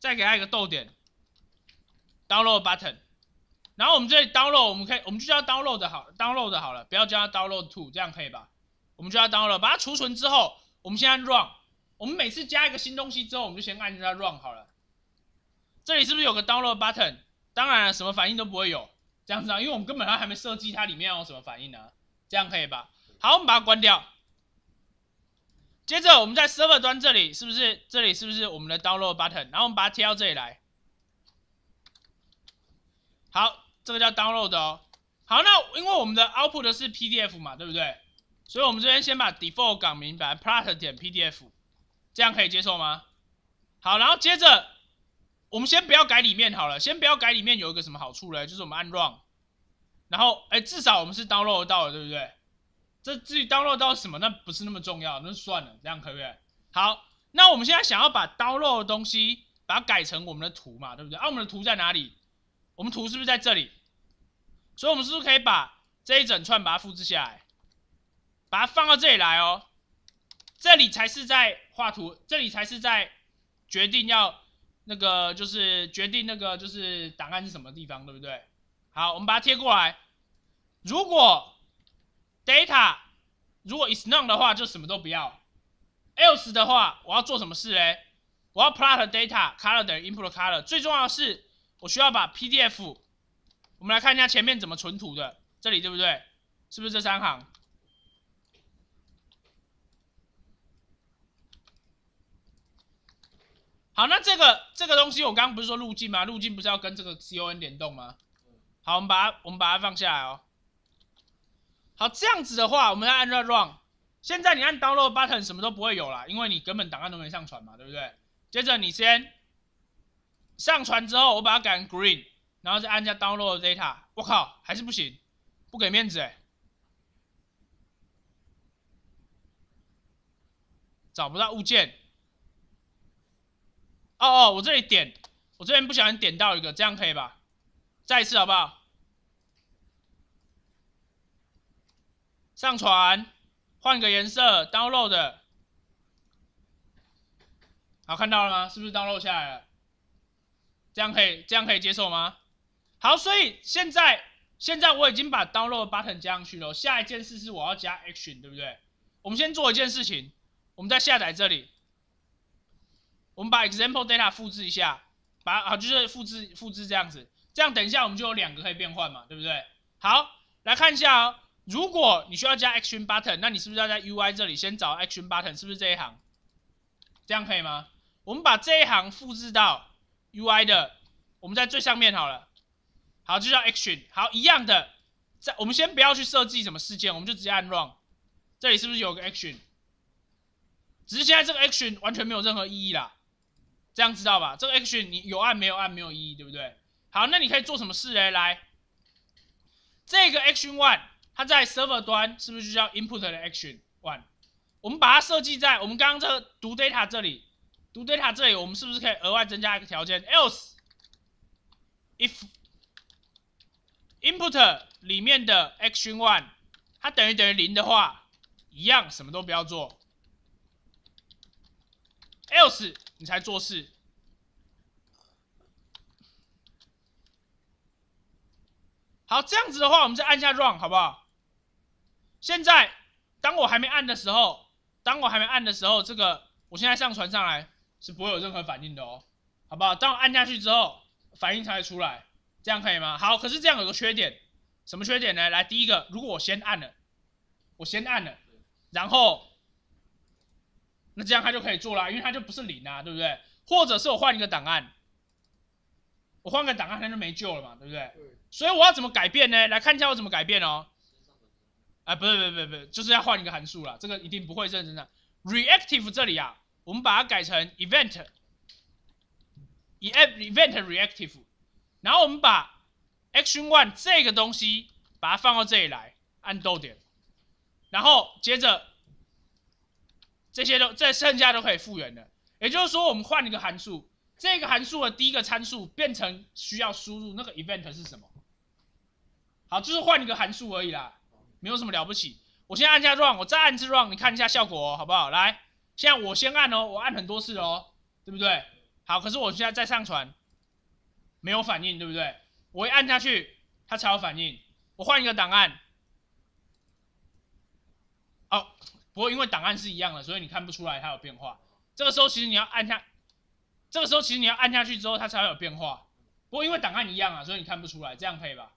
再给它一个逗点，download button。然后我们这里 download，我们可以，我们就叫 download 的好，download 的好了，不要叫它 download to，这样可以吧？我们就要 download，把它储存之后，我们先按 run。我们每次加一个新东西之后，我们就先按下 run 好了。这里是不是有个 download button？当然了，什么反应都不会有，这样子啊，因为我们根本上还没设计它里面有什么反应呢，这样可以吧？好，我们把它关掉。接着我们在 server 端这里，是不是这里是不是我们的 download button？然后我们把它贴到这里来。好，这个叫 download 哦。好，那因为我们的 output 是 PDF 嘛，对不对？所以我们这边先把 default 港名把 plot 点 PDF，这样可以接受吗？好，然后接着我们先不要改里面好了，先不要改里面有一个什么好处呢？就是我们按 run，然后哎，至少我们是 download 到了，对不对？这至于 download 到什么，那不是那么重要，那算了，这样可不可以？好，那我们现在想要把 download 的东西把它改成我们的图嘛，对不对？啊，我们的图在哪里？我们图是不是在这里？所以，我们是不是可以把这一整串把它复制下来，把它放到这里来哦？这里才是在画图，这里才是在决定要那个，就是决定那个就是档案是什么地方，对不对？好，我们把它贴过来。如果 data 如果 is none 的话，就什么都不要。else 的话，我要做什么事嘞？我要 plot data color 等于 input color。最重要的是，我需要把 PDF。我们来看一下前面怎么存图的，这里对不对？是不是这三行？好，那这个这个东西我刚刚不是说路径吗？路径不是要跟这个 con 联动吗？好，我们把它我们把它放下来哦。好，这样子的话，我们要按照 run。现在你按 download button 什么都不会有了，因为你根本档案都没上传嘛，对不对？接着你先上传之后，我把它改成 green，然后再按下 download data。我靠，还是不行，不给面子哎！找不到物件。哦哦，我这里点，我这边不小心点到一个，这样可以吧？再一次好不好？上传，换个颜色，download，好看到了吗？是不是 download 下来了？这样可以，这样可以接受吗？好，所以现在，现在我已经把 download button 加上去了。下一件事是我要加 action，对不对？我们先做一件事情，我们在下载这里，我们把 example data 复制一下，把啊就是复制复制这样子，这样等一下我们就有两个可以变换嘛，对不对？好，来看一下哦。如果你需要加 action button，那你是不是要在 UI 这里先找 action button？是不是这一行？这样可以吗？我们把这一行复制到 UI 的，我们在最上面好了。好，就叫 action。好，一样的，在我们先不要去设计什么事件，我们就直接按 run。这里是不是有个 action？只是现在这个 action 完全没有任何意义啦。这样知道吧？这个 action 你有按没有按没有意义，对不对？好，那你可以做什么事嘞？来，这个 action one。它在 server 端是不是就叫 input 的 action one？我们把它设计在我们刚刚这个读 data 这里，读 data 这里，我们是不是可以额外增加一个条件？else if input 里面的 action one 它等于等于零的话，一样什么都不要做，else 你才做事。好，这样子的话，我们再按下 run 好不好？现在，当我还没按的时候，当我还没按的时候，这个我现在上传上来是不会有任何反应的哦，好不好？当我按下去之后，反应才会出来，这样可以吗？好，可是这样有个缺点，什么缺点呢？来，第一个，如果我先按了，我先按了，然后，那这样它就可以做了，因为它就不是零啊，对不对？或者是我换一个档案，我换个档案它就没救了嘛，对不对？所以我要怎么改变呢？来看一下我怎么改变哦。哎，不是，不是，不是，不是，就是要换一个函数了。这个一定不会认真的。reactive 这里啊，我们把它改成 event，event event reactive，然后我们把 action one 这个东西把它放到这里来，按逗点，然后接着这些都这剩下都可以复原的。也就是说，我们换一个函数，这个函数的第一个参数变成需要输入那个 event 是什么？好，就是换一个函数而已啦，没有什么了不起。我先按下 run，我再按次 run，你看一下效果哦，好不好？来，现在我先按哦，我按很多次哦，对不对？好，可是我现在再上传，没有反应，对不对？我一按下去，它才有反应。我换一个档案，哦，不过因为档案是一样的，所以你看不出来它有变化。这个时候其实你要按下，这个时候其实你要按下去之后，它才会有变化。不过因为档案一样啊，所以你看不出来，这样可以吧？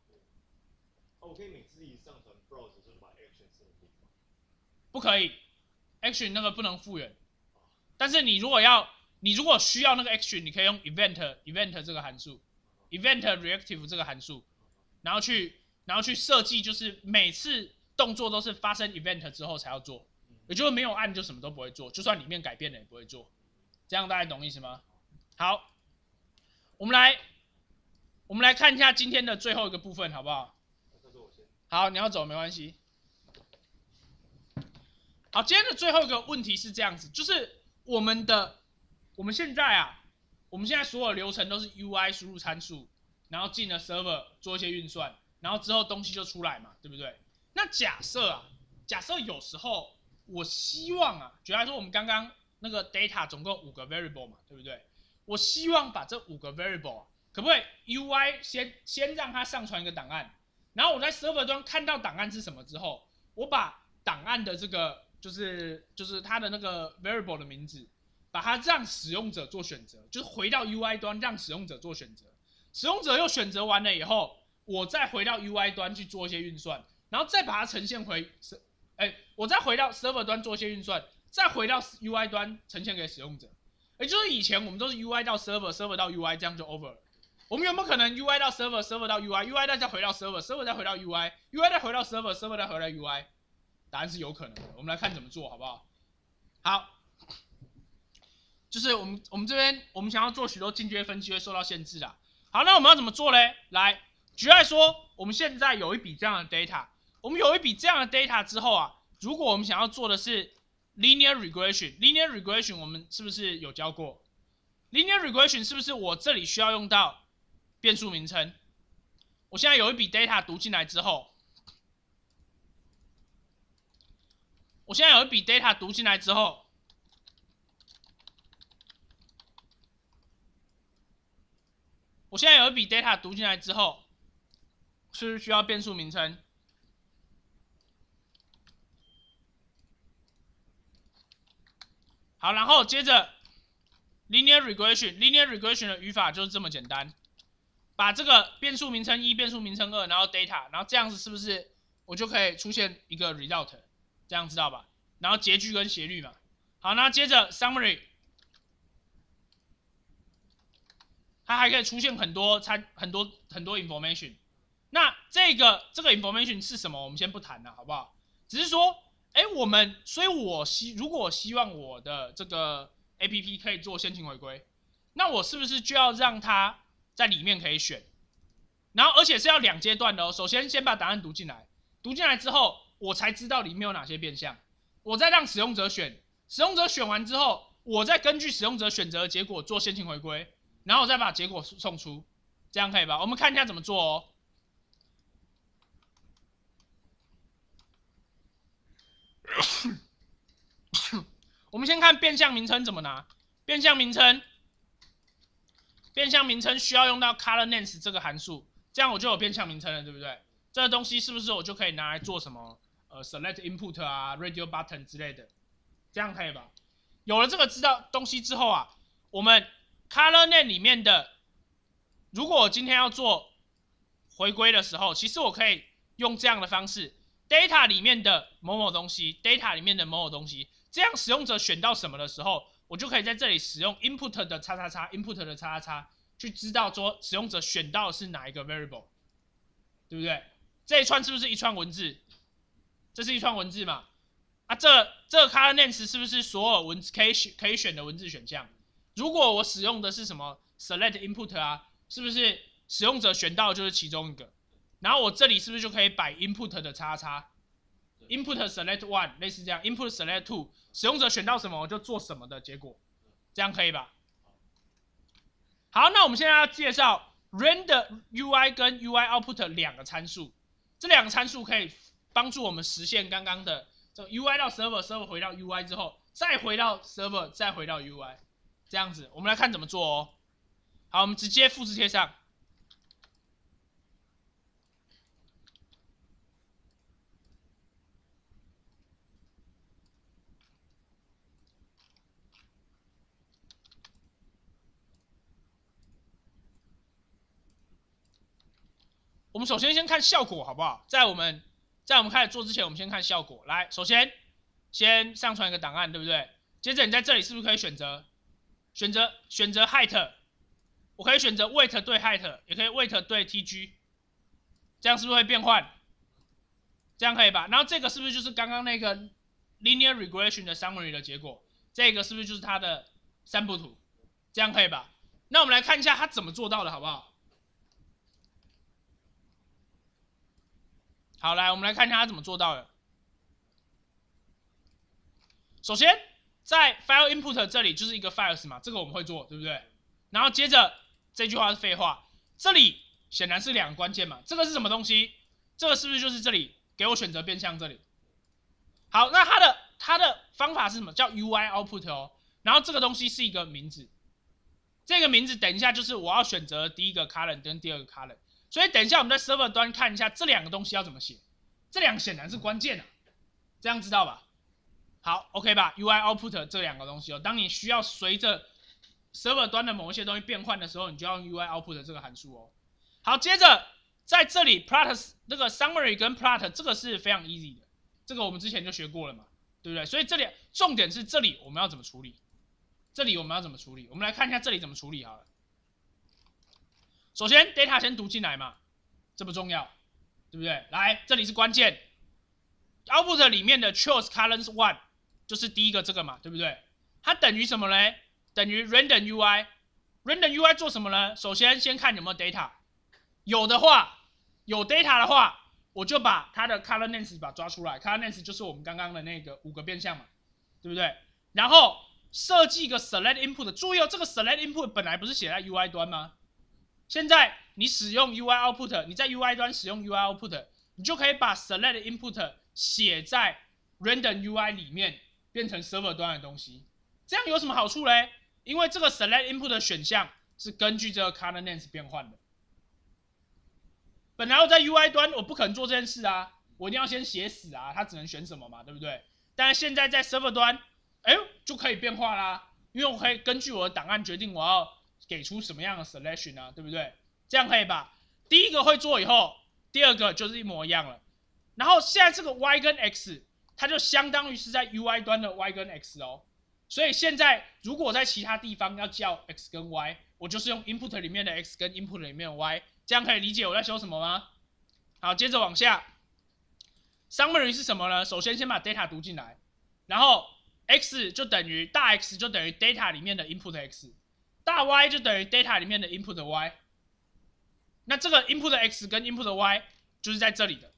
我可以每次一上传 browse 就把 action？不可以，action 那个不能复原。但是你如果要，你如果需要那个 action，你可以用 event event 这个函数，event reactive 这个函数，然后去然后去设计，就是每次动作都是发生 event 之后才要做，也就是没有按就什么都不会做，就算里面改变了也不会做。这样大家懂意思吗？好，我们来我们来看一下今天的最后一个部分，好不好？好，你要走没关系。好，今天的最后一个问题是这样子，就是我们的我们现在啊，我们现在所有流程都是 UI 输入参数，然后进了 server 做一些运算，然后之后东西就出来嘛，对不对？那假设啊，假设有时候我希望啊，举例来说，我们刚刚那个 data 总共五个 variable 嘛，对不对？我希望把这五个 variable 啊，可不可以 UI 先先让它上传一个档案？然后我在 server 端看到档案是什么之后，我把档案的这个就是就是它的那个 variable 的名字，把它让使用者做选择，就是回到 UI 端让使用者做选择。使用者又选择完了以后，我再回到 UI 端去做一些运算，然后再把它呈现回，哎，我再回到 server 端做一些运算，再回到 UI 端呈现给使用者。也就是以前我们都是 UI 到 server，server 到 UI，这样就 over 了。我们有没有可能 UI 到 server，server 到 UI，UI 再再回到 server，server 再回到 UI，UI 再回到 server，server 再回到 UI？答案是有可能的。我们来看怎么做好不好？好，就是我们我们这边我们想要做许多进阶分析会受到限制的。好，那我们要怎么做嘞？来，举例说，我们现在有一笔这样的 data，我们有一笔这样的 data 之后啊，如果我们想要做的是 linear regression，linear regression 我们是不是有教过？linear regression 是不是我这里需要用到？变数名称，我现在有一笔 data 读进来之后，我现在有一笔 data 读进来之后，我现在有一笔 data 读进来之后，是不是需要变数名称？好，然后接着 linear regression，linear regression 的语法就是这么简单。把这个变数名称一、变数名称二，然后 data，然后这样子是不是我就可以出现一个 result？这样知道吧？然后截距跟斜率嘛。好，那接着 summary，它还可以出现很多参很多很多 information。那这个这个 information 是什么？我们先不谈了，好不好？只是说，哎，我们所以我希如果希望我的这个 app 可以做先行回归，那我是不是就要让它？在里面可以选，然后而且是要两阶段的哦。首先先把答案读进来，读进来之后，我才知道里面有哪些变相，我再让使用者选，使用者选完之后，我再根据使用者选择的结果做先行回归，然后我再把结果送出，这样可以吧？我们看一下怎么做哦。我们先看变相名称怎么拿，变相名称。变相名称需要用到 colorNames 这个函数，这样我就有变相名称了，对不对？这个东西是不是我就可以拿来做什么？呃，select input 啊，radio button 之类的，这样可以吧？有了这个知道东西之后啊，我们 colorName 里面的，如果我今天要做回归的时候，其实我可以用这样的方式，data 里面的某某东西，data 里面的某某东西，这样使用者选到什么的时候。我就可以在这里使用 input 的叉叉叉，input 的叉叉叉，去知道说使用者选到是哪一个 variable，对不对？这一串是不是一串文字？这是一串文字嘛？啊，这这个 color names 是不是所有文字可以选可以选的文字选项？如果我使用的是什么 select input 啊，是不是使用者选到就是其中一个？然后我这里是不是就可以摆 input 的叉叉？Input select one 类似这样，Input select two，使用者选到什么我就做什么的结果，这样可以吧？好，那我们现在要介绍 render UI 跟 UI output 两个参数，这两个参数可以帮助我们实现刚刚的这个 UI 到 server，server 回到 UI 之后，再回到 server，再回到 UI，这样子，我们来看怎么做哦。好，我们直接复制贴上。我们首先先看效果好不好？在我们在我们开始做之前，我们先看效果。来，首先先上传一个档案，对不对？接着你在这里是不是可以选择选择选择 height？我可以选择 weight 对 height，也可以 weight 对 tg，这样是不是会变换？这样可以吧？然后这个是不是就是刚刚那个 linear regression 的 summary 的结果？这个是不是就是它的三步图？这样可以吧？那我们来看一下它怎么做到的，好不好？好，来，我们来看一下它怎么做到的。首先，在 file input 这里就是一个 files 嘛，这个我们会做，对不对？然后接着这句话是废话，这里显然是两个关键嘛，这个是什么东西？这个是不是就是这里给我选择变相这里？好，那它的它的方法是什么？叫 UI output 哦。然后这个东西是一个名字，这个名字等一下就是我要选择第一个 column 跟第二个 column。所以等一下我们在 server 端看一下这两个东西要怎么写，这两个显然是关键的，这样知道吧？好，OK 吧？UI output 这两个东西哦，当你需要随着 server 端的某一些东西变换的时候，你就要用 UI output 这个函数哦。好，接着在这里 plot 那个 summary 跟 plot 这个是非常 easy 的，这个我们之前就学过了嘛，对不对？所以这里重点是这里我们要怎么处理，这里我们要怎么处理？我们来看一下这里怎么处理好了。首先，data 先读进来嘛，这不重要，对不对？来，这里是关键，output 里面的 choose columns one 就是第一个这个嘛，对不对？它等于什么嘞？等于 render UI，render UI 做什么呢？首先先看有没有 data，有的话，有 data 的话，我就把它的 color names 把抓出来，color names 就是我们刚刚的那个五个变相嘛，对不对？然后设计一个 select input，注意哦，这个 select input 本来不是写在 UI 端吗？现在你使用 UI output，你在 UI 端使用 UI output，你就可以把 select input 写在 render UI 里面，变成 server 端的东西。这样有什么好处嘞？因为这个 select input 的选项是根据这个 color names 变换的。本来我在 UI 端我不可能做这件事啊，我一定要先写死啊，它只能选什么嘛，对不对？但是现在在 server 端，哎，就可以变化啦，因为我可以根据我的档案决定我要。给出什么样的 selection 啊，对不对？这样可以吧？第一个会做以后，第二个就是一模一样了。然后现在这个 y 跟 x，它就相当于是在 UI 端的 y 跟 x 哦。所以现在如果在其他地方要叫 x 跟 y，我就是用 input 里面的 x 跟 input 里面的 y，这样可以理解我在说什么吗？好，接着往下，summary 是什么呢？首先先把 data 读进来，然后 x 就等于大 X 就等于 data 里面的 input x。大 Y 就等于 data 里面的 input Y，那这个 input X 跟 input Y 就是在这里的，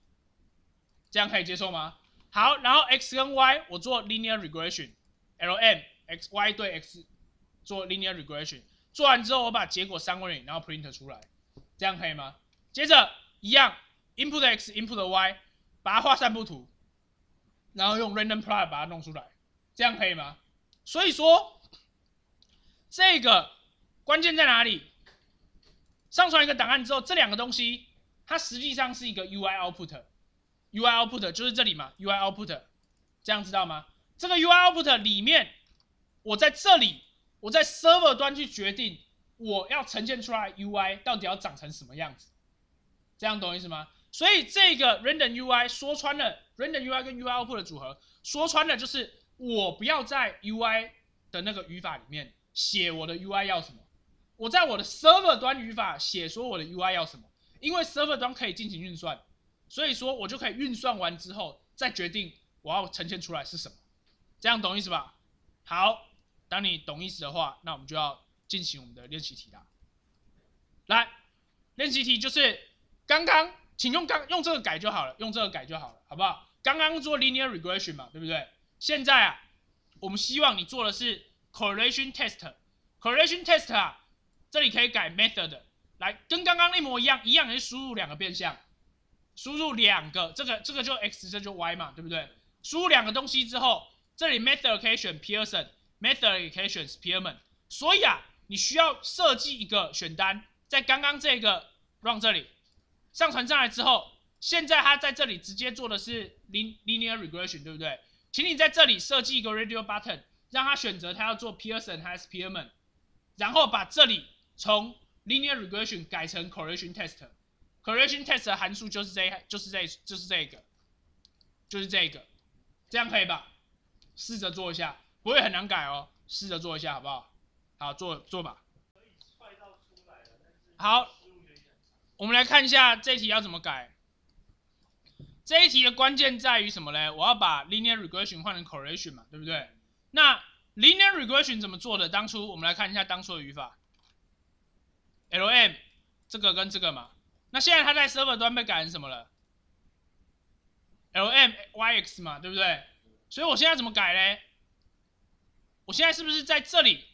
这样可以接受吗？好，然后 X 跟 Y 我做 linear regression，Lm X Y 对 X 做 linear regression，做完之后我把结果散绘然后 print 出来，这样可以吗？接着一样 input X input Y 把它画三步图，然后用 random plot 把它弄出来，这样可以吗？所以说这个。关键在哪里？上传一个档案之后，这两个东西它实际上是一个 UI output。UI output 就是这里嘛，UI output，这样知道吗？这个 UI output 里面，我在这里，我在 server 端去决定我要呈现出来 UI 到底要长成什么样子，这样懂意思吗？所以这个 render UI 说穿了，render UI 跟 UI output 的组合，说穿了就是我不要在 UI 的那个语法里面写我的 UI 要什么。我在我的 server 端语法写说我的 UI 要什么，因为 server 端可以进行运算，所以说我就可以运算完之后再决定我要呈现出来是什么，这样懂意思吧？好，当你懂意思的话，那我们就要进行我们的练习题啦。来，练习题就是刚刚，请用刚用这个改就好了，用这个改就好了，好不好？刚刚做 linear regression 嘛，对不对？现在啊，我们希望你做的是 correlation test，correlation test 啊。这里可以改 method，来跟刚刚一模一样，一样也是输入两个变项，输入两个，这个这个就 x，这就 y 嘛，对不对？输入两个东西之后，这里 method 可以选 Pearson，method 也可以选 Spearman，所以啊，你需要设计一个选单，在刚刚这个 run 这里上传上来之后，现在它在这里直接做的是 linear regression，对不对？请你在这里设计一个 radio button，让它选择它要做 Pearson 还是 Spearman，然后把这里从 linear regression 改成 correlation test Correlation test 的函数就是这，就是这，就是这个，就是这个。这样可以吧？试着做一下，不会很难改哦。试着做一下，好不好？好，做做吧。好，我们来看一下这一题要怎么改。这一题的关键在于什么呢？我要把 linear regression 换成 correlation 嘛，对不对？那 linear regression 怎么做的？当初我们来看一下当初的语法。Lm 这个跟这个嘛，那现在它在 server 端被改成什么了？L M Y X 嘛，对不对？所以我现在怎么改嘞？我现在是不是在这里？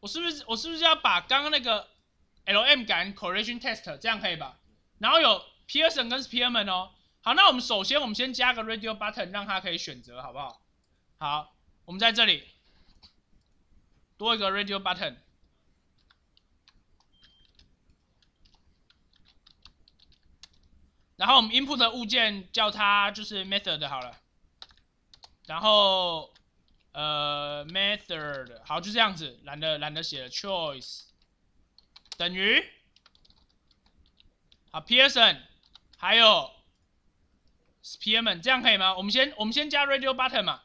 我是不是我是不是要把刚刚那个 L M 改成 correlation test，这样可以吧？然后有 Pearson 跟 Spearman 哦。好，那我们首先我们先加个 radio button，让它可以选择，好不好？好，我们在这里多一个 radio button。然后我们 input 的物件叫它就是 method 好了，然后呃 method 好就这样子，懒得懒得写了 choice 等于好 Pearson 还有 Spearman 这样可以吗？我们先我们先加 radio button 嘛，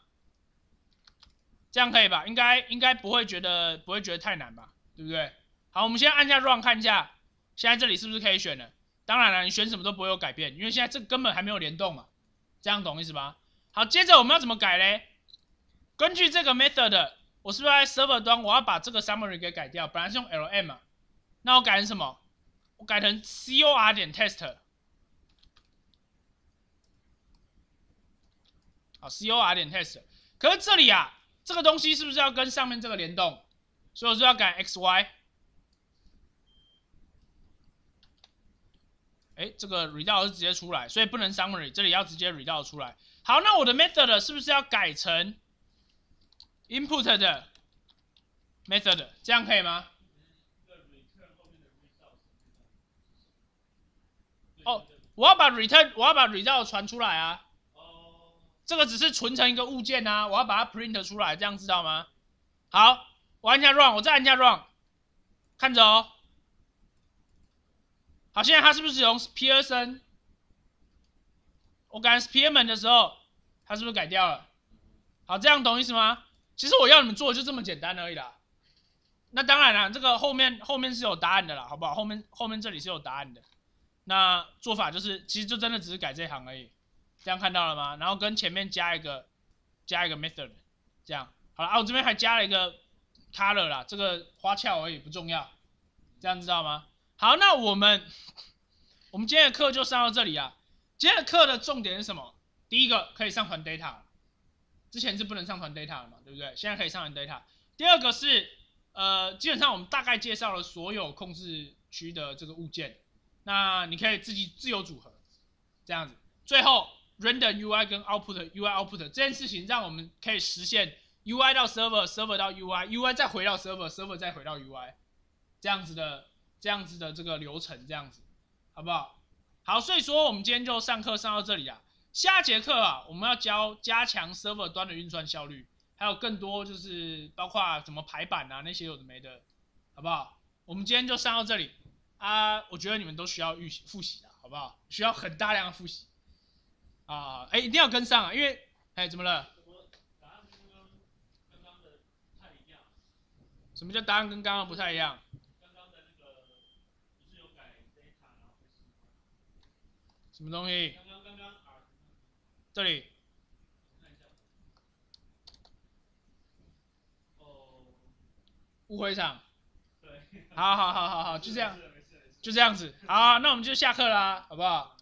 这样可以吧？应该应该不会觉得不会觉得太难吧？对不对？好，我们先按下 run 看一下，现在这里是不是可以选了？当然了，你选什么都不会有改变，因为现在这根本还没有联动嘛，这样懂意思吧？好，接着我们要怎么改嘞？根据这个 method，我是不是在 server 端我要把这个 summary 给改掉？本来是用 lm 嘛，那我改成什么？我改成 cor 点 test。好，cor 点 test。可是这里啊，这个东西是不是要跟上面这个联动？所以我就要改 xy。哎，这个 result 是直接出来，所以不能 summary，这里要直接 result 出来。好，那我的 method 是不是要改成 input 的 method？这样可以吗？哦，我要把 return，我要把 result 传出来啊。这个只是存成一个物件啊，我要把它 print 出来，这样知道吗？好，我按下 run，我再按下 run，看着哦。好，现在它是不是用 Pearson？我改 Spearman 的时候，它是不是改掉了？好，这样懂意思吗？其实我要你们做的就这么简单而已啦。那当然了，这个后面后面是有答案的啦，好不好？后面后面这里是有答案的。那做法就是，其实就真的只是改这行而已。这样看到了吗？然后跟前面加一个加一个 method，这样好了啊。我这边还加了一个 color 啦，这个花俏而已，不重要。这样知道吗？好，那我们我们今天的课就上到这里啊。今天的课的重点是什么？第一个可以上传 data，之前是不能上传 data 的嘛，对不对？现在可以上传 data。第二个是呃，基本上我们大概介绍了所有控制区的这个物件，那你可以自己自由组合这样子。最后 render UI 跟 output UI output 这件事情，让我们可以实现 UI 到 server，server 到 UI，UI 再回到 server，server 再回到 UI 这样子的。这样子的这个流程，这样子，好不好？好，所以说我们今天就上课上到这里啊。下节课啊，我们要教加强 server 端的运算效率，还有更多就是包括怎么排版啊那些有的没的，好不好？我们今天就上到这里啊。我觉得你们都需要预习复习的，好不好？需要很大量的复习啊，哎，一定要跟上啊，因为哎，怎么了？什么叫答案跟刚刚不太一样？什么东西？这里。误会场。对。好好好好好，就这样，就这样子。好，那我们就下课啦，好不好？